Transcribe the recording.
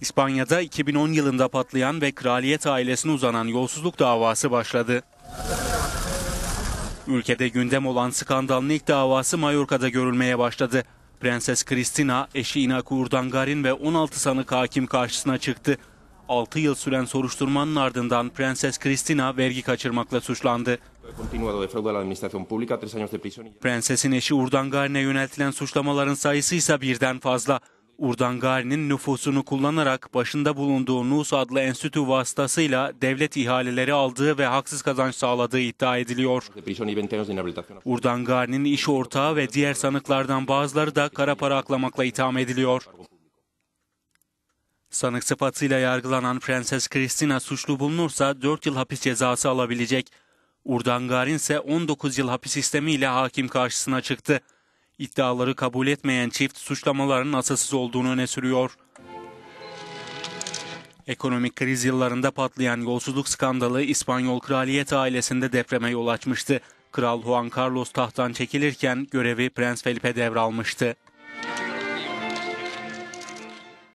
İspanya'da 2010 yılında patlayan ve kraliyet ailesine uzanan yolsuzluk davası başladı. Ülkede gündem olan skandalın ilk davası Mallorca'da görülmeye başladı. Prenses Cristina, eşi Inaku Urdangarin ve 16 sanık hakim karşısına çıktı. 6 yıl süren soruşturmanın ardından Prenses Cristina vergi kaçırmakla suçlandı. Prensesin eşi Urdangarin'e yöneltilen suçlamaların sayısı ise birden fazla. Urdangarin'in nüfusunu kullanarak başında bulunduğu NUS adlı enstitü vasıtasıyla devlet ihaleleri aldığı ve haksız kazanç sağladığı iddia ediliyor. de prisión y 20 años de inhabilitación. Urdangarin'in iş ortağı ve diğer sanıklardan bazıları da kara para aklamakla itham ediliyor. Sanık sıfatıyla yargılanan Prenses Christina suçlu bulunursa 4 yıl hapis cezası alabilecek. Urdangarin ise 19 yıl hapis sistemiyle hakim karşısına çıktı. İddiaları kabul etmeyen çift suçlamaların asılsız olduğunu öne sürüyor. Ekonomik kriz yıllarında patlayan yolsuzluk skandalı İspanyol kraliyet ailesinde depreme yol açmıştı. Kral Juan Carlos tahttan çekilirken görevi Prens Felipe devralmıştı.